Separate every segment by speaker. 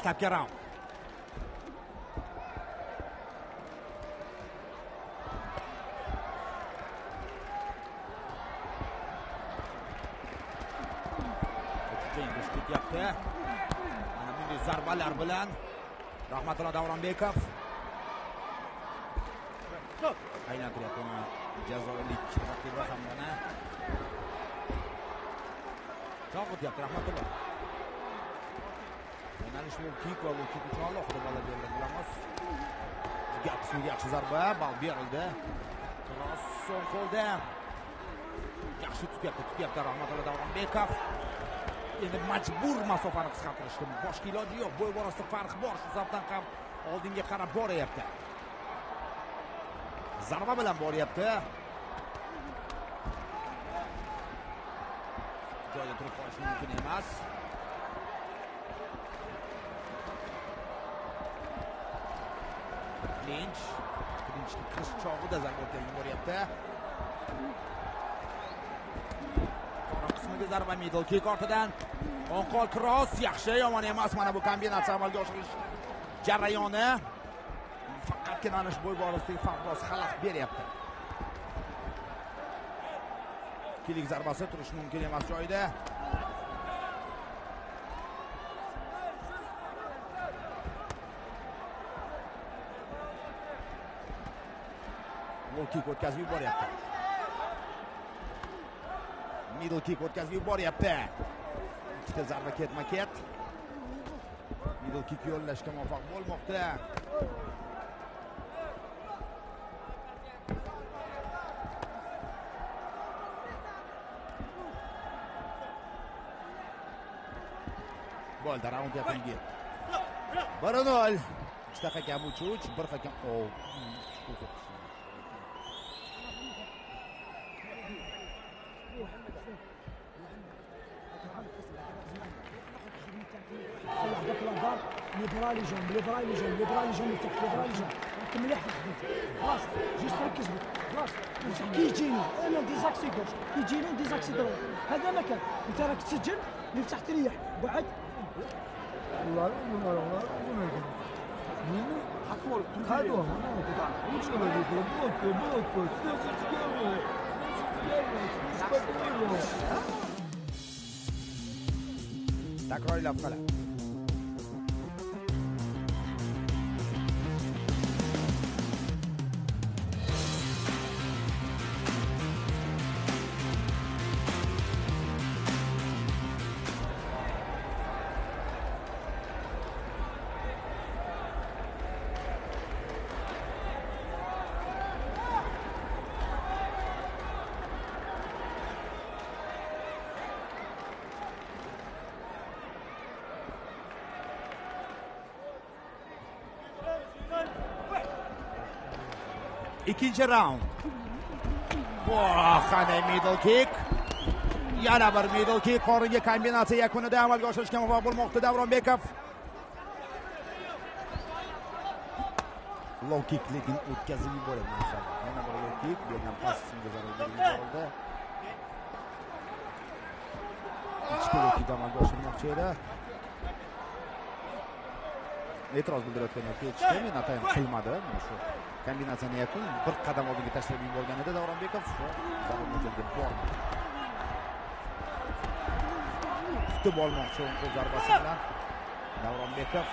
Speaker 1: dastlabki raund yengish ketyapti mana bunday zarbalar bilan rahmatullo davronbekov aylantiryapti uni jazoirlik raqibi ham mana chog' o'tyapti rahmatullo kik va bu kik uchun alohida balla beriladi bilamiz gap yaxshi zarba ball berildi kross so'ng qo'lda yaxshi tutyapti tutyapti rahmatullo davronbekov endi majbur masofani qisqartirishga boshqa iloji yo'q bo'y borasida farq bor shu sababdan ham oldinga qarab boryapti zarba bilan boryapti joyida turib qolish mumkin emas klinch klinchni kirish chog'ida zarba o'tkazib yuboryapti qora qismiga zarba middle kick ortidan o'ng qo'l kross yaxshi yomon emas mana bu kombinatsiya amalga oshirish jarayoni faqatgina ana shu bo'y borasidagi farq biroz xalaqit beryapti ikkilik zarbasi turishi mumkin emas joyida low kick o'tkazib yuboryapti middle kick o'tkazib yuboryapti ikkita zarba ketma ket middle kick yo'llashga muvaffaq bo'lmoqda bo'ldi raund yakuniga bir nol ikkita hakam uch uch bir hakam
Speaker 2: ليبراليزم ليبراليزم ليبراليزم لتحت ليبراليزم جون مليح في خدمتك خلاص جوست ركز بك. خلاص. كي يجيني أنا دي زاكسي كوش كي يجيني دي زاكسي دروك هذا ما كان أنت راك تسجل اللي فتحت تريح بعد.
Speaker 3: والله والله والله
Speaker 1: حكور هادو ikkinchi raund qanday middle kick. Yana bir middle kick qoringa kombinatsiya yakunida amalga oshirishga muvaffaq bo'lmoqda davronbekov low kick lekin o'tkazib yuboradi yana bir low kick bu ham past qismga low kick amalga oshirmoqchi edi. E'tiroz bildirayotgan ketishdi men atayin qilmadi. Mana shu kombinatsiyani yakun bir qadam oldinga tashlab yuborgan edi davronbekov. Zarur mo'ljalga kutib olmoqchi o'ng qo'l zarbasi bilan davronbekov.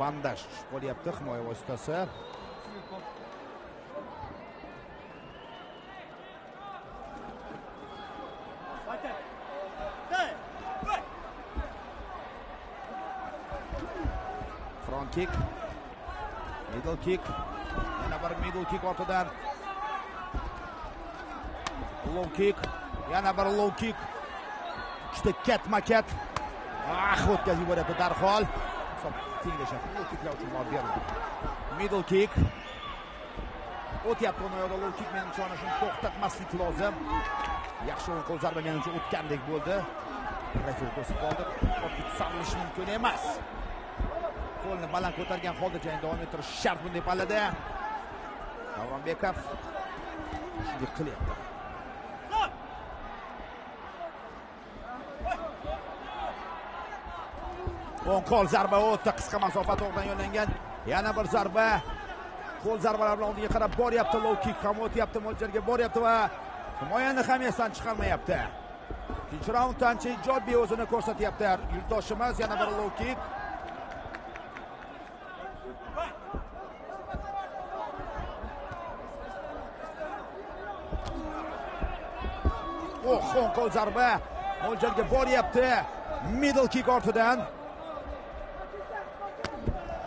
Speaker 1: Bandaj tushib qolyapti himoya vositasi front kick. Middle kick. Yana bir middle kick ortidan low kick. Yana bir low kick. Ikkita ketma ket ah o'tkazib yuboryapti darhol. Hisob tenglashadi low kicklar uchun javob berildi middle kick. O'tyapti uni yoqda low kick menimcha ana shuni to'xtatmaslik lozim. Yaxshi o'yin qo'l zarba menimcha o'tgandek bo'ldi. Referi to'sib qoldi. Oddiy sarilish mumkin emas. qo'lni baland ko'targan holda jang davom ettirish shart bunday pallada davronbekov shunday qilyapti o'ng qo'l zarba o'ta qisqa masofa to'g'ridan yo'llangan yana bir zarba qo'l zarbalari oldiga qarab boryapti low kick ham o'tyapti mo'ljalga boryapti va himoyani ham esdan chiqarmayapti ikkinchi raundda ancha ijobiy o'zini ko'rsatyapti yurtdoshimiz yana bir low kick oh o'ng qo'l zarba mo'ljalga boryapti middle kick ortidan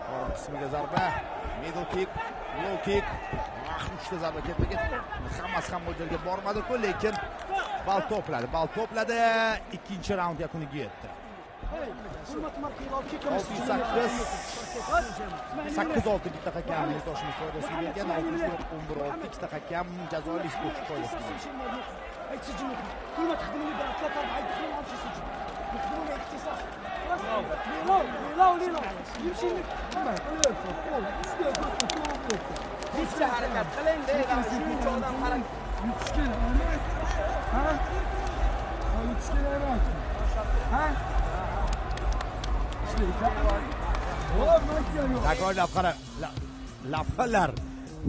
Speaker 1: qorin qismiga zarba middle kick low kick uchta zarba ketma ket hammasi ham mo'ljalga bormadiku lekin bal to'pladi bal to'pladi ikkinchi raund yakuniga yetdi olti yuz sakkiz sakkiz olti bitta hakam yurtdoshimiz foydasiga bergan oltmish to'rt o'n bir olti ikkita hakam jazoirli sportchi foydasiga
Speaker 2: غيتسجل كل ما تخدموا لي برا ثلاثة أربعة يدخلوا ما غاديش يسجل يخدموا لي اختصاص ليلا لا وليلا يمشي لك
Speaker 4: بيفتح حركات خلينا
Speaker 3: ليلا شوف جوردان حركة يتسكن ها يتسكن أنا لا D'accord, لا première, la,
Speaker 1: la première,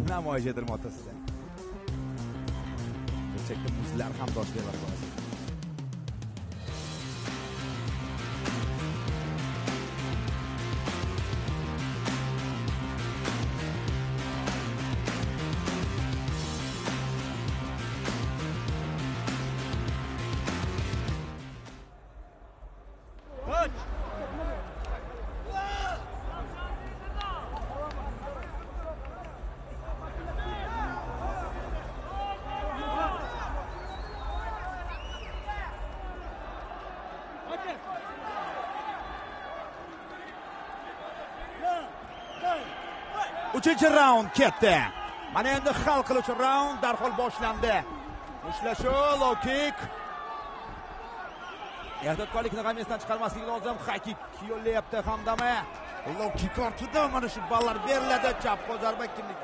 Speaker 1: la moitié de mon testin. Burchakda muzlar ham dosh berar uchinchi raund ketdi. Mana endi hal qiluvchi raund darhol boshlandi. Mushtlashuv low kick. Ehtiyotkorlikni ham esdan chiqarmaslik lozim hakik yo'llayapti hamdami low kick ortida mana shu ballar beriladi. Chap qo'l zarba kimlik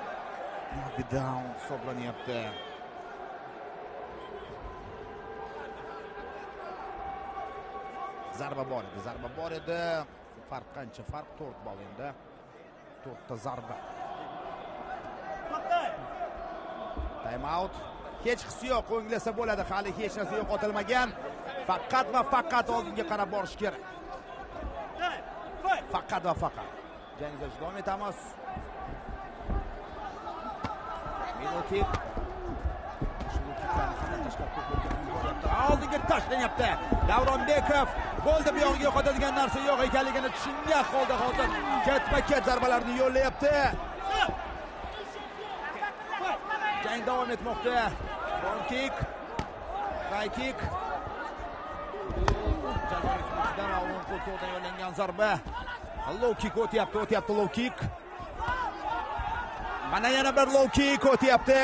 Speaker 1: knockdown hisoblanyapti. Zarba bor edi zarba bor edi. Farq qancha? Farq to'rt ball endi. To'rtta zarba. Time out. Hech yo'q o'nglasa bo'ladi hali hech narsa yo'qotilmagan. Faqat va faqat oldinga qarab borish kerak. Faqat va faqat. Jang izlashda davom etamiz. Middle oldinga tashlanyapti. Davronbekov bo'ldi bu yog'iga yo'qotadigan narsa yo'q ekanligini tushungan holda hozir ketma ket zarbalarni yo'llayapti. Jang davom etmoqda front kick high kick. Jazoir himoyachidan qo'l to'g'ridan yo'llangan zarba low kick o'tyapti o'tyapti low kick? Mana yana bir low kick. O'tyapti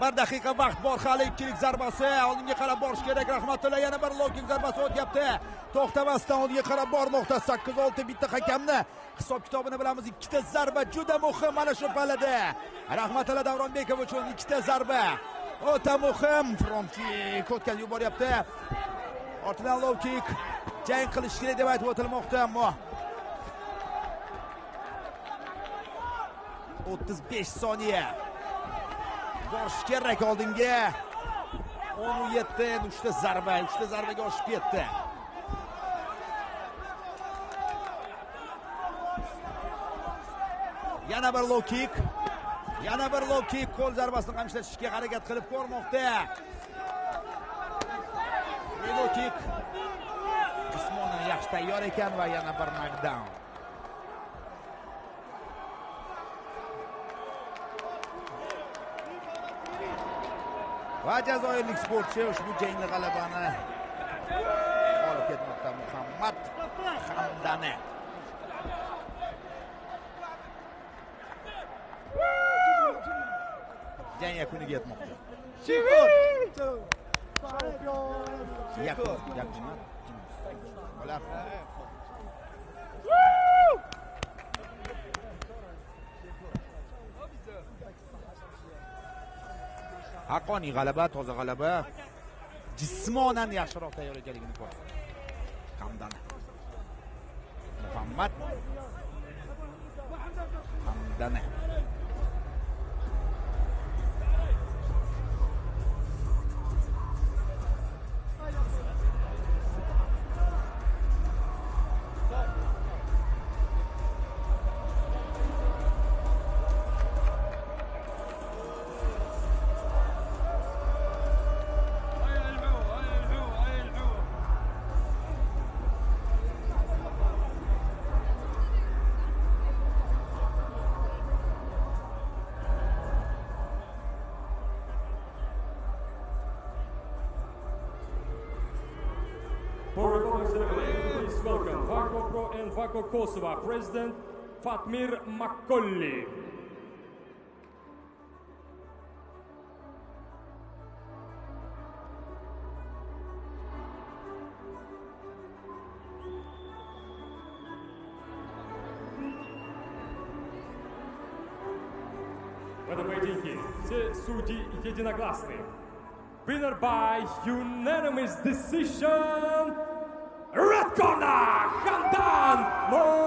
Speaker 1: bir daqiqa vaqt bor hali ikkilik zarbasi. Oldinga qarab borish kerak. Rahmatulla yana bir lokin zarbasi o'tyapti. To'xtamasdan oldinga qarab bormoqda sakkiz olti bitta hakamni. Hisob kitobini bilamiz ikkita zarba juda muhim. Mana shu pallada. Rahmatulla davronbekov uchun ikkita zarba. O'ta muhim. Front o'tkazib yuboryapti ortidan low kick. Jang qilish kerak deb aytib o'tilmoqda ammo o'ttiz besh soniya. Borish kerak oldinga o'n yetti endi uchta zarba uchta zarbaga oshib ketdi. Yana bir low kick. Yana bir low kick. Qo'l zarbasini ham ishlatishga harakat qilib ko'rmoqda. Low kick. Jismonan yaxshi tayyor ekan va yana bir knockdown. Va jazoirlik sportchi ushbu jangda g'alabani olib ketmoqda muhammad hamdani. Jang yakuniga yetmoqda. Yakun yakun حقانی غلبه تازه غلبه. جسمانن یخشرا تیاره گلی گنی کن
Speaker 5: کمدن محمد کمدنه please welcome Vaco Pro and Vaco Kosovo President Fatmir Makolli. В этом поединке все судьи единогласны. Winner by unanimous decision, more.